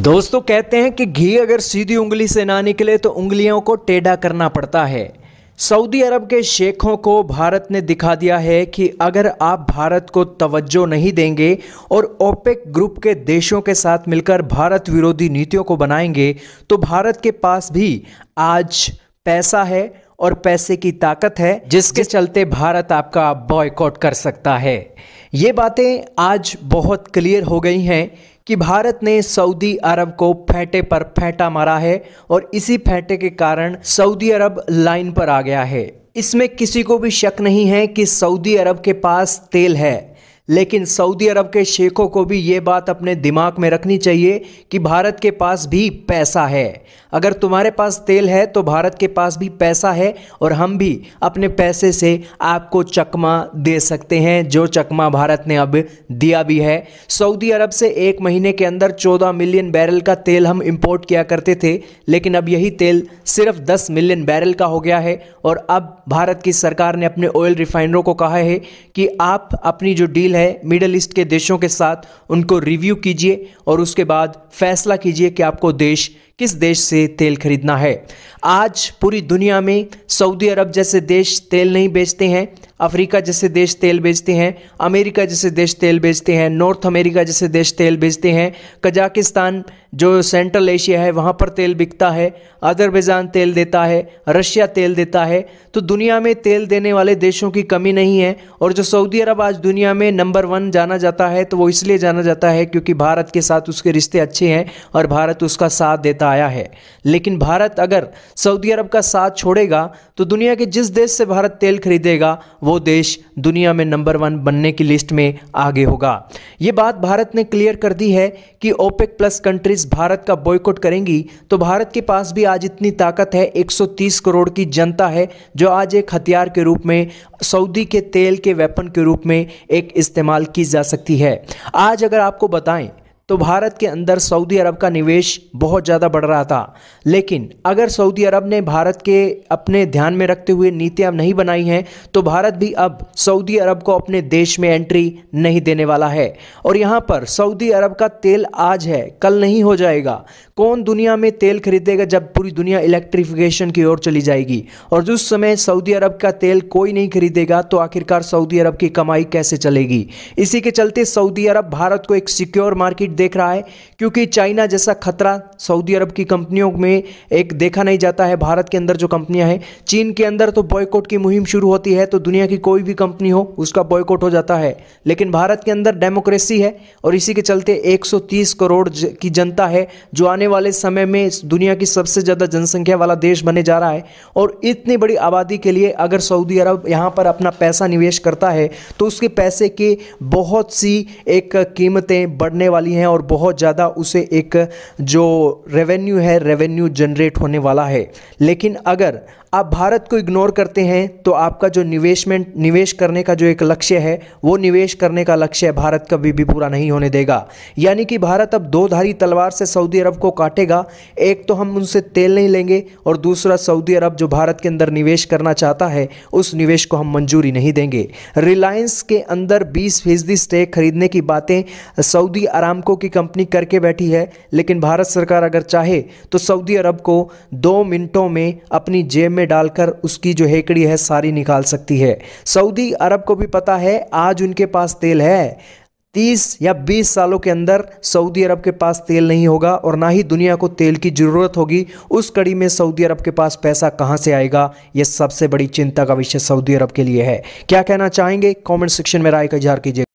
दोस्तों कहते हैं कि घी अगर सीधी उंगली से ना निकले तो उंगलियों को टेढ़ा करना पड़ता है। सऊदी अरब के शेखों को भारत ने दिखा दिया है कि अगर आप भारत को तवज्जो नहीं देंगे और ओपेक ग्रुप के देशों के साथ मिलकर भारत विरोधी नीतियों को बनाएँगे तो भारत के पास भी आज पैसा है और पैसे की ताकत है जिसके चलते भारत आपका बॉयकॉट कर सकता है। ये बातें आज बहुत क्लियर हो गई हैं कि भारत ने सऊदी अरब को फैटे पर फैटा मारा है और इसी फैटे के कारण सऊदी अरब लाइन पर आ गया है। इसमें किसी को भी शक नहीं है कि सऊदी अरब के पास तेल है। लेकिन सऊदी अरब के शेखों को भी ये बात अपने दिमाग में रखनी चाहिए कि भारत के पास भी पैसा है। अगर तुम्हारे पास तेल है तो भारत के पास भी पैसा है और हम भी अपने पैसे से आपको चकमा दे सकते हैं, जो चकमा भारत ने अब दिया भी है। सऊदी अरब से एक महीने के अंदर 14 मिलियन बैरल का तेल हम इंपोर्ट किया करते थे, लेकिन अब यही तेल सिर्फ़ 10 मिलियन बैरल का हो गया है और अब भारत की सरकार ने अपने ऑयल रिफाइनरों को कहा है कि आप अपनी जो डील है मिडल ईस्ट के देशों के साथ, उनको रिव्यू कीजिए और उसके बाद फैसला कीजिए कि आपको देश किस देश से तेल खरीदना है। आज पूरी दुनिया में सऊदी अरब जैसे देश तेल नहीं बेचते हैं अफ्रीका जैसे देश तेल बेचते हैं, अमेरिका जैसे देश तेल बेचते हैं, नॉर्थ अमेरिका जैसे देश तेल बेचते हैं, कजाकिस्तान जो सेंट्रल एशिया है, वहाँ पर तेल बिकता है, अजरबैजान तेल देता है, रशिया तेल देता है। तो दुनिया में तेल देने वाले देशों की कमी नहीं है, और जो सऊदी अरब आज दुनिया में नंबर वन जाना जाता है तो वो इसलिए जाना जाता है क्योंकि भारत के साथ उसके रिश्ते अच्छे हैं और भारत उसका साथ देता आया है। लेकिन भारत अगर सऊदी अरब का साथ छोड़ेगा तो दुनिया के जिस देश से भारत तेल खरीदेगा वो देश दुनिया में नंबर वन बनने की लिस्ट में आगे होगा। ये बात भारत ने क्लियर कर दी है कि ओपेक प्लस कंट्रीज़ भारत का बॉयकॉट करेंगी तो भारत के पास भी आज इतनी ताकत है 130 करोड़ की जनता है, जो आज एक हथियार के रूप में, सऊदी के तेल के वेपन के रूप में एक इस्तेमाल की जा सकती है। आज अगर आपको बताएँ तो भारत के अंदर सऊदी अरब का निवेश बहुत ज़्यादा बढ़ रहा था। लेकिन अगर सऊदी अरब ने भारत के अपने ध्यान में रखते हुए नीतियाँ नहीं बनाई हैं तो भारत भी अब सऊदी अरब को अपने देश में एंट्री नहीं देने वाला है। और यहाँ पर सऊदी अरब का तेल आज है, कल नहीं हो जाएगा। कौन दुनिया में तेल खरीदेगा जब पूरी दुनिया इलेक्ट्रिफिकेशन की ओर चली जाएगी? और जिस समय सऊदी अरब का तेल कोई नहीं खरीदेगा तो आखिरकार सऊदी अरब की कमाई कैसे चलेगी? इसी के चलते सऊदी अरब भारत को एक सिक्योर मार्केट देख रहा है, क्योंकि चाइना जैसा खतरा सऊदी अरब की कंपनियों में एक देखा नहीं जाता है। भारत के अंदर जो कंपनियाँ हैं, चीन के अंदर तो बॉयकॉट की मुहिम शुरू होती है तो दुनिया की कोई भी कंपनी हो, उसका बॉयकॉट हो जाता है। लेकिन भारत के अंदर डेमोक्रेसी है, और इसी के चलते 130 करोड़ की जनता है, जो आने वाले समय में दुनिया की सबसे ज़्यादा जनसंख्या वाला देश बने जा रहा है। और इतनी बड़ी आबादी के लिए अगर सऊदी अरब यहाँ पर अपना पैसा निवेश करता है तो उसके पैसे की बहुत सी एक कीमतें बढ़ने वाली हैं और बहुत ज़्यादा उसे एक जो रेवेन्यू है रेवेन्यू जनरेट होने वाला है। लेकिन अगर आप भारत को इग्नोर करते हैं तो आपका जो निवेशमेंट निवेश करने का जो एक लक्ष्य है, वो निवेश करने का लक्ष्य भारत कभी भी पूरा नहीं होने देगा। यानी कि भारत अब दो धारी तलवार से सऊदी अरब को काटेगा। एक तो हम उनसे तेल नहीं लेंगे, और दूसरा सऊदी अरब जो भारत के अंदर निवेश करना चाहता है, उस निवेश को हम मंजूरी नहीं देंगे। रिलायंस के अंदर बीस फ़ीसदी स्टेक खरीदने की बातें सऊदी अरामको की कंपनी करके बैठी है, लेकिन भारत सरकार अगर चाहे तो सऊदी अरब को दो मिनटों में अपनी जेब में डालकर उसकी जो हेकड़ी है सारी निकाल सकती है। सऊदी अरब को भी पता है, आज उनके पास तेल है। तीस या बीस सालों के अंदर सऊदी अरब के पास तेल नहीं होगा और ना ही दुनिया को तेल की ज़रूरत होगी। उस कड़ी में सऊदी अरब के पास पैसा कहाँ से आएगा यह सबसे बड़ी चिंता का विषय सऊदी अरब के लिए है। क्या कहना चाहेंगे? कमेंट सेक्शन में राय का इजहार कीजिए।